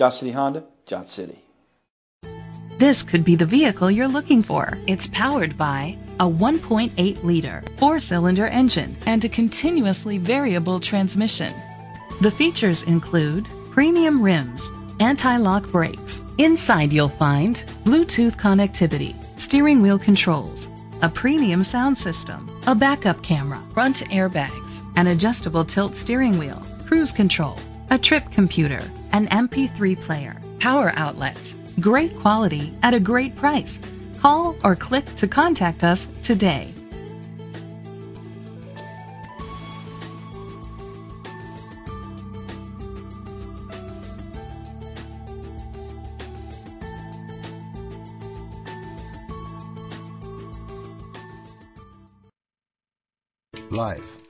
Johnson City Honda, Johnson City. This could be the vehicle you're looking for. It's powered by a 1.8 liter four cylinder engine and a continuously variable transmission. The features include premium rims, anti lock brakes. Inside, you'll find Bluetooth connectivity, steering wheel controls, a premium sound system, a backup camera, front airbags, an adjustable tilt steering wheel, cruise control, a trip computer, an MP3 player, power outlets Great quality at a great price. Call or click to contact us today. Life.